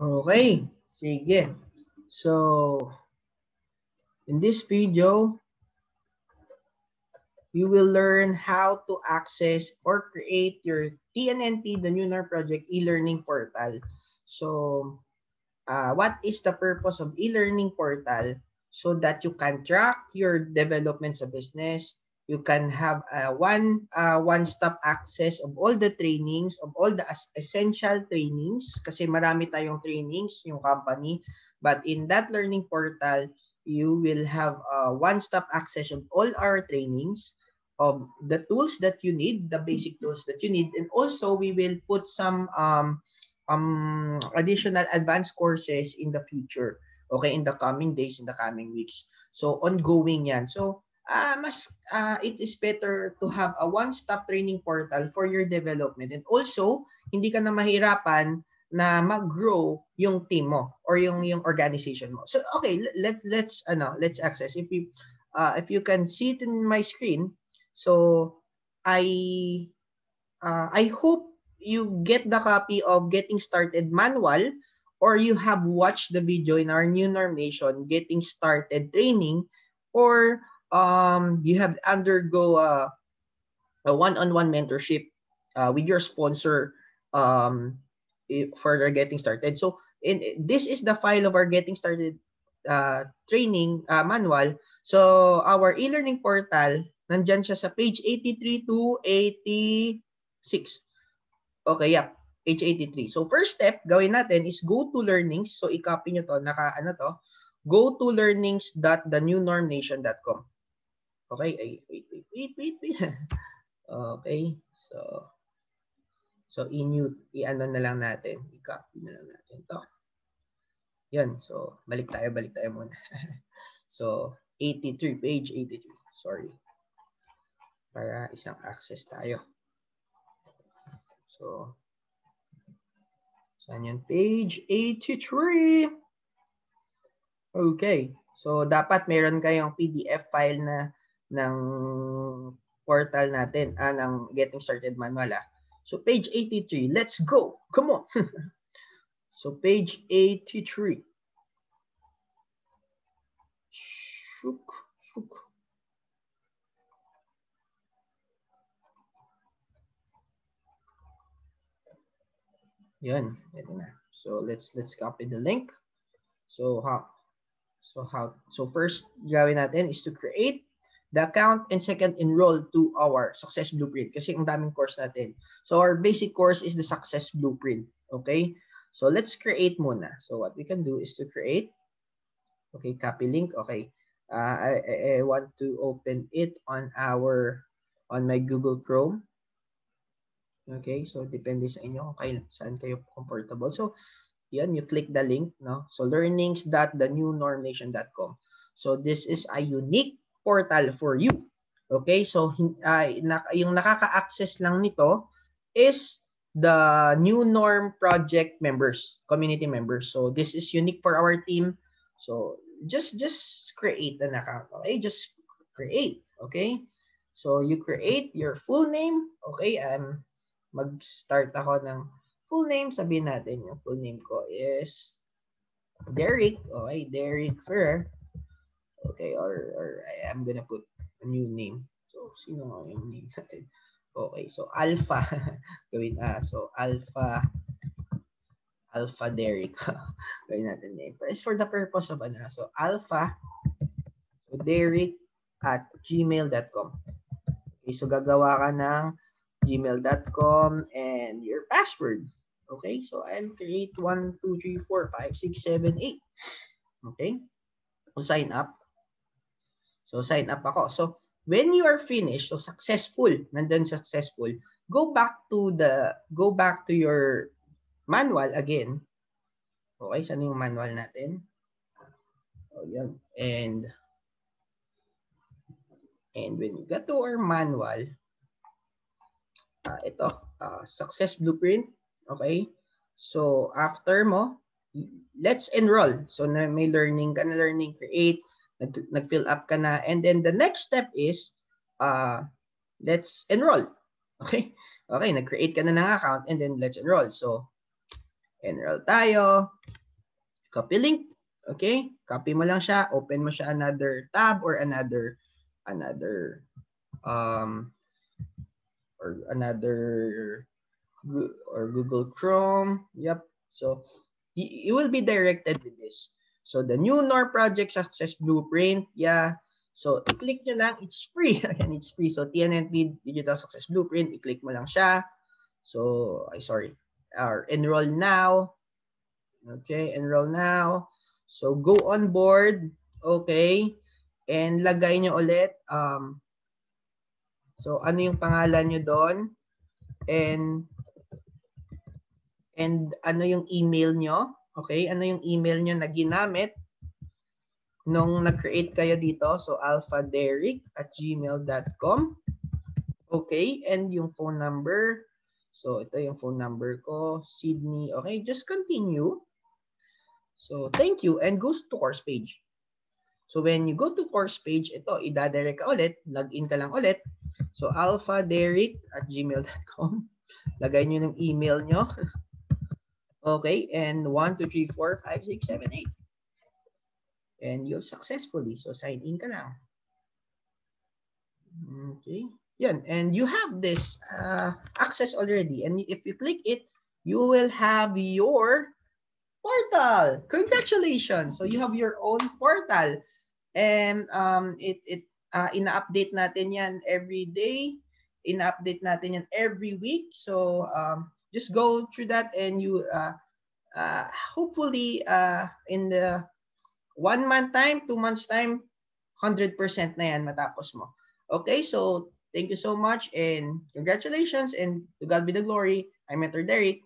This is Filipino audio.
Okay, sige. So, in this video, you will learn how to access or create your TNNP, the New Norm Project e-learning portal. So, uh, what is the purpose of e-learning portal? So that you can track your development sa business, you can have a one uh, one-stop access of all the trainings, of all the essential trainings, kasi marami tayong trainings yung company. But in that learning portal, you will have a one-stop access of all our trainings, of the tools that you need, the basic tools that you need, and also we will put some um, um, additional advanced courses in the future. Okay, in the coming days, in the coming weeks. So ongoing yan. So uh, mas uh, it is better to have a one-stop training portal for your development and also hindi ka na mahirapan na mag-grow yung team mo or yung yung organization mo. So okay, let let's ano, let's access if you uh, if you can see it in my screen. So I uh, I hope you get the copy of Getting Started manual or you have watched the video in our new norm nation getting started training or um, you have undergo a, a one-on-one mentorship uh, with your sponsor um, for getting started. So in this is the file of our getting started uh, training uh, manual. So our e-learning portal, nandyan siya sa page 83 to 86. Okay, yeah. Page 83. So first step, gawin natin is go to learnings. So i-copy nyo to, naka ano to, go to learnings.thenewnormnation.com. Okay, ay, wait, wait, wait, wait, wait. Okay, so so i-mute, i-ano na lang natin, i-copy na lang natin to. Yan, so balik tayo, balik tayo muna. so 83, page 83, sorry. Para isang access tayo. So, saan yan? Page 83. Okay. So, dapat meron kayong PDF file na ng portal natin, ah, ng Getting Started Manual. Ah. So, page 83. Let's go! Come on! so, page 83. Shook, shook. Yan, ito na. So let's let's copy the link. So how so how so first gawin natin is to create the account and second enroll to our success blueprint kasi ang daming course natin. So our basic course is the success blueprint. Okay? So let's create muna. So what we can do is to create Okay, copy link. Okay. Uh, I, I want to open it on our on my Google Chrome. Okay, so depende sa inyo kung kailan, saan kayo comfortable. So, yan, you click the link, no? So, learnings.thenewnormnation.com. So, this is a unique portal for you. Okay, so uh, yung nakaka-access lang nito is the New Norm Project members, community members. So, this is unique for our team. So, just just create an account. Okay, just create. Okay, so you create your full name. Okay, um, mag-start ako ng full name. Sabihin natin yung full name ko is Derek. Okay, Derek Fer. Okay, or, or I am gonna put a new name. So, sino nga yung name natin? Okay, so Alpha. Gawin, ah, so Alpha Alpha Derek. Gawin natin name. But it's for the purpose of ano. So, Alpha so Derek at gmail.com. Okay, so gagawa ka ng gmail.com and your password. Okay, so I'll create 1, 2, 3, 4, 5, 6, 7, 8. Okay, so sign up. So sign up ako. So when you are finished, so successful, nandun successful, go back to the, go back to your manual again. Okay, saan yung manual natin? Oh, yan. And, and when you get to our manual, uh, ito, uh, success blueprint. Okay? So, after mo, let's enroll. So, na may learning ka na learning, create, nag-fill up ka na. And then the next step is, uh, let's enroll. Okay? Okay, nag-create ka na ng account and then let's enroll. So, Enroll tayo. Copy link. Okay? Copy mo lang siya. Open mo siya another tab or another another um or another or Google Chrome. Yep. So you will be directed with this. So the new NOR project success blueprint. Yeah. So i-click nyo lang. It's free. Again, it's free. So TNNP Digital Success Blueprint. I-click mo lang siya. So, I sorry. Or enroll now. Okay, enroll now. So go on board. Okay. And lagay nyo ulit. Um, so ano yung pangalan nyo doon? And and ano yung email nyo? Okay, ano yung email nyo na ginamit nung nag-create kayo dito? So alphaderic at gmail.com. Okay, and yung phone number. So ito yung phone number ko, Sydney. Okay, just continue. So thank you and goes to course page. So when you go to course page, ito, idadirect ka ulit, login ka lang ulit. So alphaderic at gmail.com. Lagay nyo ng email nyo. Okay, and 1, 2, 3, 4, 5, 6, 7, 8. And you'll successfully. So sign in ka lang. Okay. Yan. And you have this uh, access already. And if you click it, you will have your portal. Congratulations. So you have your own portal. And um, it, it uh, ina-update natin yan every day. Ina-update natin yan every week. So um, just go through that and you uh, uh, hopefully uh, in the one month time, two months time, 100% na yan matapos mo. Okay, so thank you so much and congratulations and to God be the glory. I'm Mentor Derek.